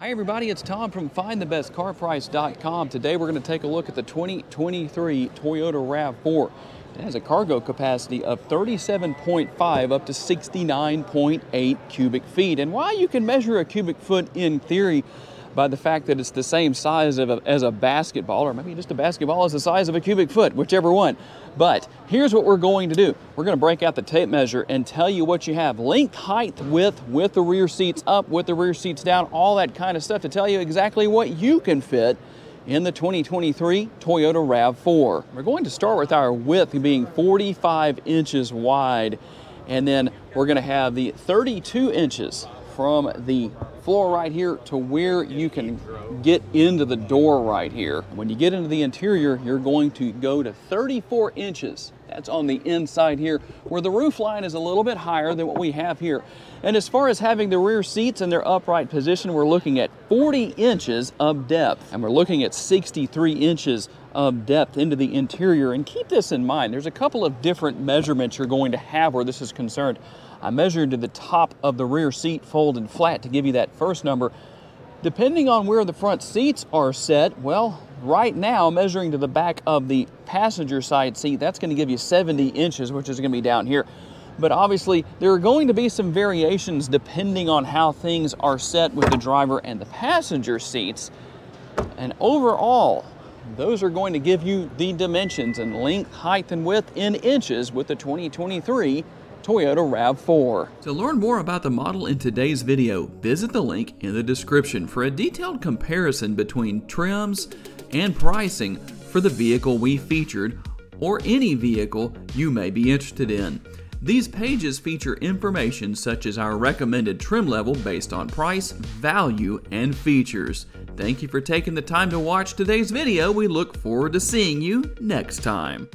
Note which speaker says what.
Speaker 1: Hi everybody, it's Tom from FindTheBestCarPrice.com. Today we're going to take a look at the 2023 Toyota RAV4. It has a cargo capacity of 37.5 up to 69.8 cubic feet. And while you can measure a cubic foot in theory by the fact that it's the same size a, as a basketball, or maybe just a basketball is the size of a cubic foot, whichever one. But here's what we're going to do. We're going to break out the tape measure and tell you what you have. Length, height, width, with the rear seats up, with the rear seats down, all that kind of stuff to tell you exactly what you can fit in the 2023 Toyota RAV4. We're going to start with our width being 45 inches wide, and then we're going to have the 32 inches from the floor right here to where you can get into the door right here. When you get into the interior, you're going to go to 34 inches. That's on the inside here, where the roof line is a little bit higher than what we have here. And as far as having the rear seats in their upright position, we're looking at 40 inches of depth. And we're looking at 63 inches of depth into the interior. And keep this in mind, there's a couple of different measurements you're going to have where this is concerned. I measured to the top of the rear seat folded flat to give you that first number. Depending on where the front seats are set, well, right now, measuring to the back of the passenger side seat, that's going to give you 70 inches, which is going to be down here. But obviously, there are going to be some variations depending on how things are set with the driver and the passenger seats. And overall, those are going to give you the dimensions and length, height, and width in inches with the 2023 Toyota RAV4. To learn more about the model in today's video, visit the link in the description for a detailed comparison between trims and pricing for the vehicle we featured or any vehicle you may be interested in. These pages feature information such as our recommended trim level based on price, value, and features. Thank you for taking the time to watch today's video. We look forward to seeing you next time.